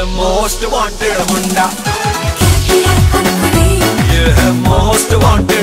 है most wanted हुंडा ये है मोस्ट वांटेड